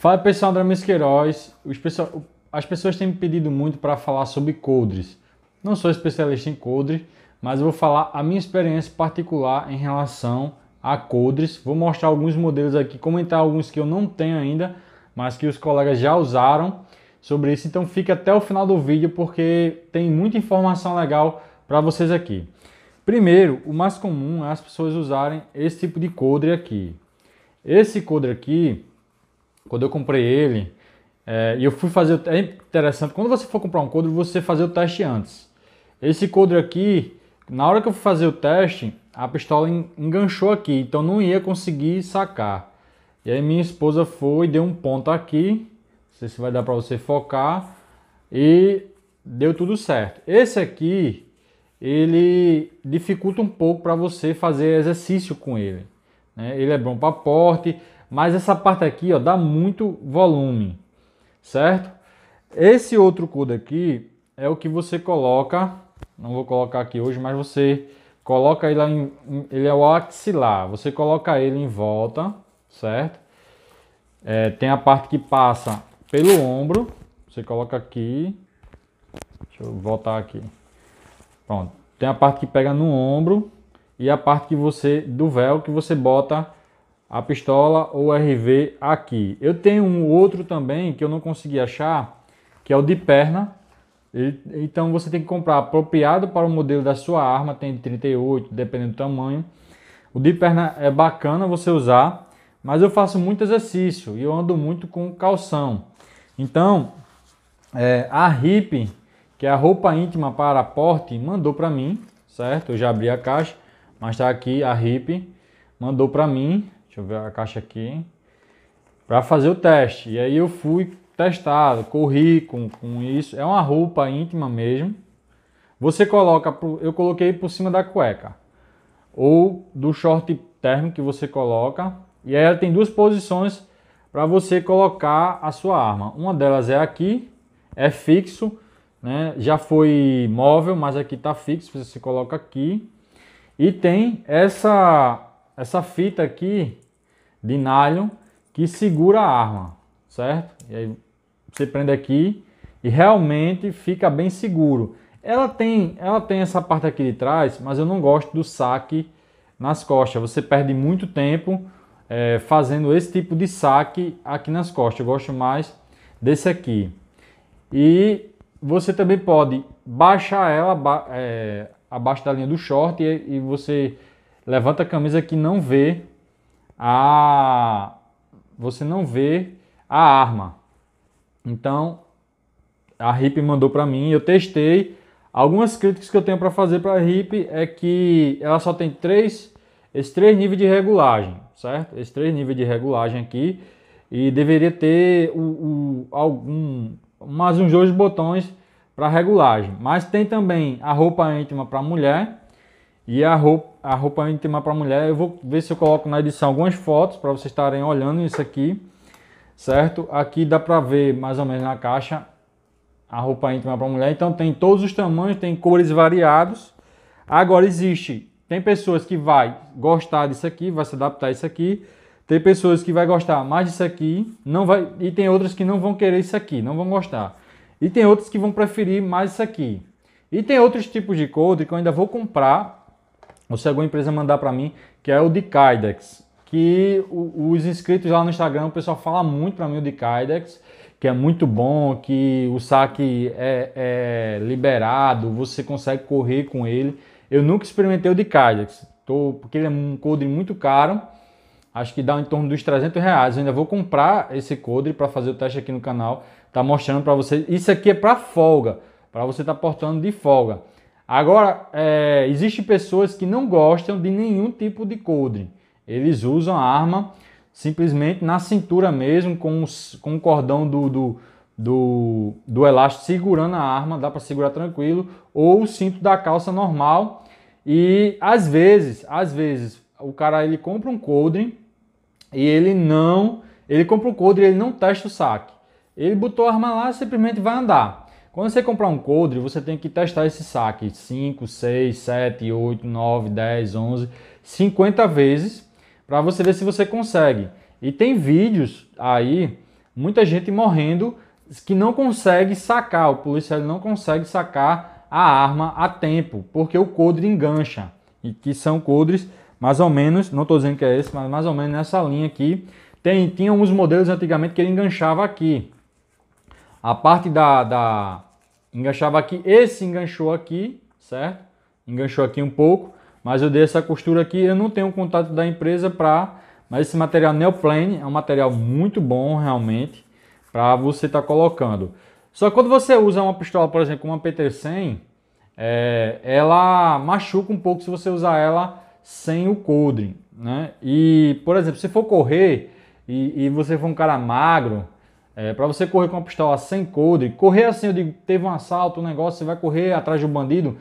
Fala pessoal, André Mesqueiroz. As pessoas têm me pedido muito para falar sobre coldres. Não sou especialista em coldres, mas vou falar a minha experiência particular em relação a coldres. Vou mostrar alguns modelos aqui, comentar alguns que eu não tenho ainda, mas que os colegas já usaram sobre isso. Então fica até o final do vídeo porque tem muita informação legal para vocês aqui. Primeiro, o mais comum é as pessoas usarem esse tipo de coldre aqui. Esse coldre aqui, quando eu comprei ele, é, eu fui fazer. É interessante, quando você for comprar um coldre, você fazer o teste antes. Esse coldre aqui, na hora que eu fui fazer o teste, a pistola enganchou aqui, então não ia conseguir sacar. E aí minha esposa foi, deu um ponto aqui, não sei se vai dar para você focar, e deu tudo certo. Esse aqui, ele dificulta um pouco para você fazer exercício com ele. Né? Ele é bom para porte, mas essa parte aqui ó, dá muito volume, certo? Esse outro codo aqui é o que você coloca, não vou colocar aqui hoje, mas você coloca ele, em, ele é o axilar, você coloca ele em volta, certo? É, tem a parte que passa pelo ombro, você coloca aqui, deixa eu voltar aqui, pronto. Tem a parte que pega no ombro e a parte que você do véu que você bota a pistola ou RV aqui. Eu tenho um outro também que eu não consegui achar, que é o de perna. Então você tem que comprar apropriado para o modelo da sua arma, tem de 38, dependendo do tamanho. O de perna é bacana você usar, mas eu faço muito exercício e eu ando muito com calção. Então, é, a RIP, que é a roupa íntima para porte, mandou para mim, certo? Eu já abri a caixa, mas está aqui a RIP, mandou para mim Deixa eu ver a caixa aqui. Para fazer o teste. E aí eu fui testado, corri com, com isso. É uma roupa íntima mesmo. Você coloca, eu coloquei por cima da cueca. Ou do short térmico que você coloca. E aí ela tem duas posições para você colocar a sua arma. Uma delas é aqui, é fixo, né? Já foi móvel, mas aqui está fixo, você coloca aqui. E tem essa essa fita aqui de nylon que segura a arma, certo? E aí você prende aqui e realmente fica bem seguro. Ela tem, ela tem essa parte aqui de trás, mas eu não gosto do saque nas costas. Você perde muito tempo é, fazendo esse tipo de saque aqui nas costas. Eu gosto mais desse aqui. E você também pode baixar ela é, abaixo da linha do short e, e você levanta a camisa que não vê a você não vê a arma. Então a RIP mandou para mim, eu testei. Algumas críticas que eu tenho para fazer para a RIP é que ela só tem três, esses três níveis de regulagem, certo? Esses três níveis de regulagem aqui e deveria ter o, o algum mais uns dois botões para regulagem. Mas tem também a roupa íntima para mulher e a roupa, a roupa íntima para mulher, eu vou ver se eu coloco na edição algumas fotos para vocês estarem olhando isso aqui, certo? Aqui dá para ver mais ou menos na caixa a roupa íntima para mulher. Então tem todos os tamanhos, tem cores variados. Agora existe, tem pessoas que vai gostar disso aqui, vai se adaptar a isso aqui. Tem pessoas que vai gostar mais disso aqui, não vai e tem outras que não vão querer isso aqui, não vão gostar. E tem outras que vão preferir mais isso aqui. E tem outros tipos de coldre que eu ainda vou comprar ou se alguma empresa mandar para mim, que é o de Kydex, que os inscritos lá no Instagram, o pessoal fala muito para mim o de Kydex, que é muito bom, que o saque é, é, liberado, você consegue correr com ele. Eu nunca experimentei o de Kydex, tô, porque ele é um coldre muito caro, acho que dá em torno dos 300 reais. Eu ainda vou comprar esse coldre para fazer o teste aqui no canal, tá mostrando para vocês. Isso aqui é para folga, para você estar tá portando de folga. Agora, é, existem pessoas que não gostam de nenhum tipo de coldre. Eles usam a arma simplesmente na cintura mesmo, com, os, com o cordão do, do, do, do elástico segurando a arma, dá para segurar tranquilo, ou o cinto da calça normal. E às vezes, às vezes, o cara ele compra um coldre e ele não, ele compra um coldre ele não testa o saque. Ele botou a arma lá, simplesmente vai andar. Quando você comprar um coldre, você tem que testar esse saque 5, 6, 7, 8, 9, 10, 11, 50 vezes para você ver se você consegue. E tem vídeos aí muita gente morrendo que não consegue sacar, o policial não consegue sacar a arma a tempo, porque o coldre engancha. E que são coldres mais ou menos, não estou dizendo que é esse, mas mais ou menos nessa linha aqui. Tem, tinha uns modelos antigamente que ele enganchava aqui. A parte da, da enganchava aqui, esse enganchou aqui, certo? Enganchou aqui um pouco, mas eu dei essa costura aqui, eu não tenho contato da empresa para, mas esse material Neoplane é um material muito bom realmente para você estar tá colocando. Só que quando você usa uma pistola, por exemplo, uma PT100, é, ela machuca um pouco se você usar ela sem o coldre, né? E, por exemplo, se for correr e, e você for um cara magro, é, para você correr com uma pistola sem coldre, correr assim, eu digo, teve um assalto, um negócio, você vai correr atrás do bandido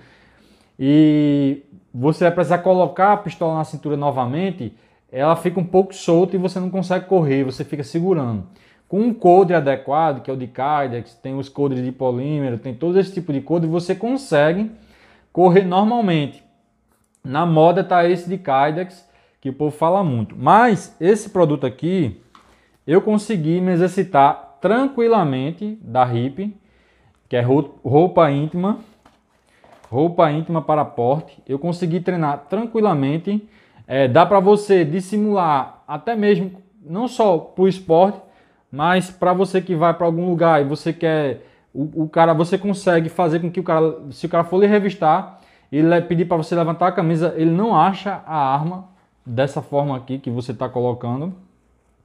e você vai precisar colocar a pistola na cintura novamente, ela fica um pouco solta e você não consegue correr, você fica segurando. Com um coldre adequado, que é o de Kydex, tem os coldres de polímero, tem todo esse tipo de coldre, você consegue correr normalmente. Na moda tá esse de Kydex, que o povo fala muito. Mas esse produto aqui, eu consegui me exercitar tranquilamente da HIP, que é roupa íntima, roupa íntima para porte. Eu consegui treinar tranquilamente. É, dá para você dissimular até mesmo, não só para o esporte, mas para você que vai para algum lugar e você quer o, o, cara, você consegue fazer com que o cara, se o cara for lhe revistar, ele pedir para você levantar a camisa, ele não acha a arma dessa forma aqui que você está colocando.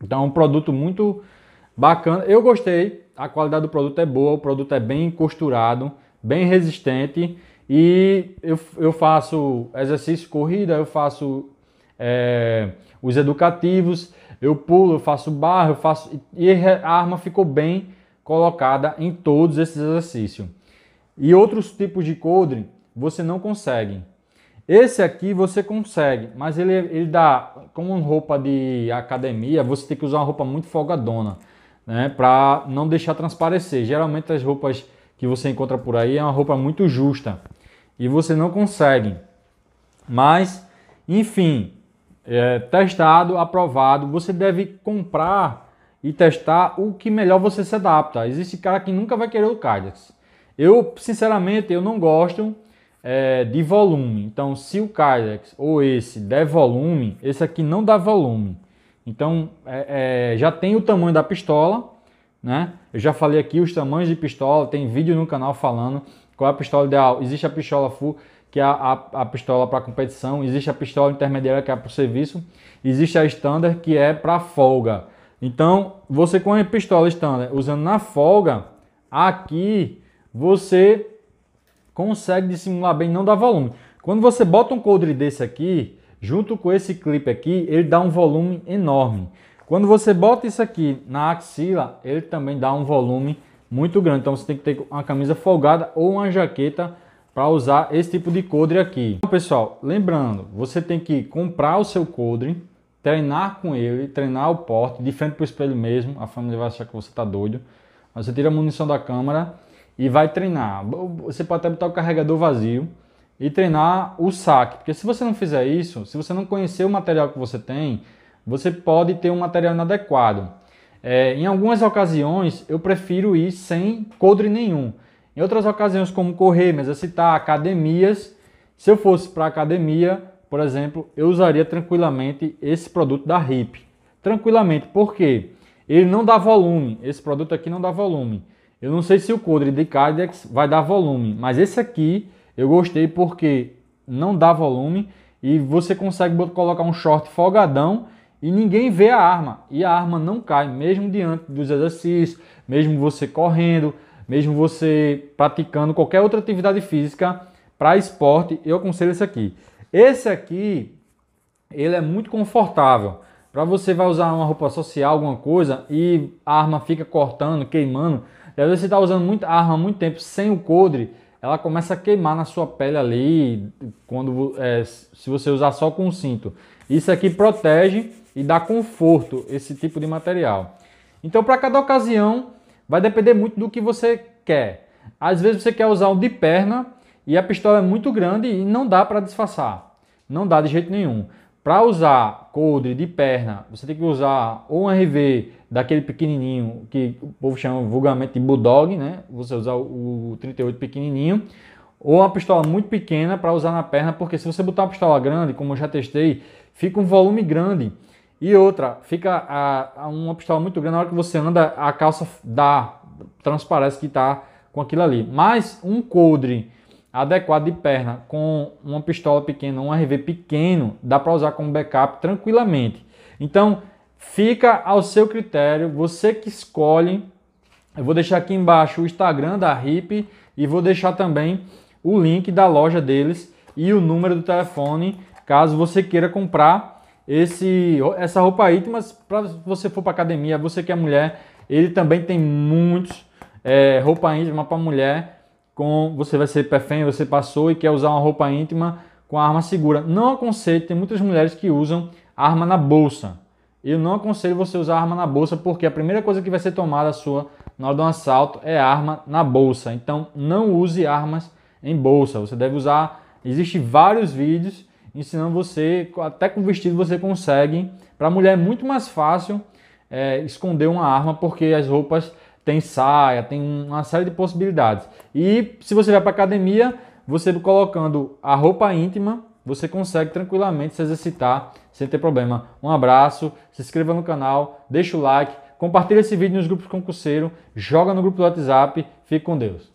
Então é um produto muito bacana. Eu gostei, a qualidade do produto é boa, o produto é bem costurado, bem resistente e eu, eu faço exercício corrida, eu faço é, os educativos eu pulo, eu faço barra, eu faço. E a arma ficou bem colocada em todos esses exercícios. E outros tipos de coldre você não consegue. Esse aqui você consegue, mas ele, ele dá como roupa de academia, você tem que usar uma roupa muito folgadona, né, para não deixar transparecer. Geralmente as roupas que você encontra por aí é uma roupa muito justa e você não consegue. Mas, enfim, é, testado, aprovado. Você deve comprar e testar o que melhor você se adapta. Existe cara que nunca vai querer o Kydex. Eu, sinceramente, eu não gosto é, de volume. Então, se o Kydex ou esse der volume, esse aqui não dá volume. Então, é, é, já tem o tamanho da pistola, né? Eu já falei aqui os tamanhos de pistola, tem vídeo no canal falando qual é a pistola ideal. Existe a pistola full, que é a, a, a pistola para competição, existe a pistola intermediária, que é para o serviço, existe a standard, que é para folga. Então, você com a pistola standard usando na folga, aqui você consegue dissimular bem, não dá volume. Quando você bota um coldre desse aqui, junto com esse clipe aqui, ele dá um volume enorme. Quando você bota isso aqui na axila, ele também dá um volume muito grande. Então você tem que ter uma camisa folgada ou uma jaqueta para usar esse tipo de coldre aqui. Então, pessoal, lembrando, você tem que comprar o seu coldre, treinar com ele, treinar o porte, de frente para o espelho mesmo, a família vai achar que você está doido. Você tira a munição da câmera e vai treinar. Você pode até botar o carregador vazio e treinar o saque, porque se você não fizer isso, se você não conhecer o material que você tem, você pode ter um material inadequado. É, em algumas ocasiões, eu prefiro ir sem coldre nenhum. Em outras ocasiões, como correr, mas exercitar, academias, se eu fosse para academia, por exemplo, eu usaria tranquilamente esse produto da RIP. Tranquilamente, por quê? Ele não dá volume, esse produto aqui não dá volume. Eu não sei se o Codre de Cardex vai dar volume, mas esse aqui eu gostei porque não dá volume e você consegue colocar um short folgadão e ninguém vê a arma. E a arma não cai, mesmo diante dos exercícios, mesmo você correndo, mesmo você praticando qualquer outra atividade física para esporte, eu aconselho esse aqui. Esse aqui, ele é muito confortável. Para você vai usar uma roupa social, alguma coisa, e a arma fica cortando, queimando. E às vezes você está usando muita arma muito tempo sem o coldre, ela começa a queimar na sua pele ali, quando é, se você usar só com o cinto. Isso aqui protege e dá conforto, esse tipo de material. Então, para cada ocasião, Vai depender muito do que você quer. Às vezes você quer usar um de perna e a pistola é muito grande e não dá para disfarçar. Não dá de jeito nenhum. Para usar coldre de perna, você tem que usar ou um RV daquele pequenininho que o povo chama vulgarmente de bulldog, né? Você usar o 38 pequenininho ou uma pistola muito pequena para usar na perna, porque se você botar uma pistola grande, como eu já testei, fica um volume grande. E outra, fica a, a uma pistola muito grande, na hora que você anda, a calça dá, transparece que está com aquilo ali. Mas um coldre adequado de perna com uma pistola pequena, um RV pequeno, dá para usar como backup tranquilamente. Então, fica ao seu critério, você que escolhe. Eu vou deixar aqui embaixo o Instagram da RIP e vou deixar também o link da loja deles e o número do telefone, caso você queira comprar esse essa roupa íntima para você for para academia, você que é mulher, ele também tem muitos é, roupa íntima para mulher com você vai ser perfém, você passou e quer usar uma roupa íntima com arma segura. Não aconselho, tem muitas mulheres que usam arma na bolsa. Eu não aconselho você usar arma na bolsa porque a primeira coisa que vai ser tomada sua na hora de um assalto é arma na bolsa. Então não use armas em bolsa. Você deve usar. Existem vários vídeos ensinando você, até com vestido você consegue. Para a mulher é muito mais fácil é, esconder uma arma porque as roupas tem saia, tem uma série de possibilidades. E se você vai para academia, você colocando a roupa íntima, você consegue tranquilamente se exercitar sem ter problema. Um abraço, se inscreva no canal, deixa o like, compartilhe esse vídeo nos grupos concurseiros, joga no grupo do WhatsApp, fique com Deus.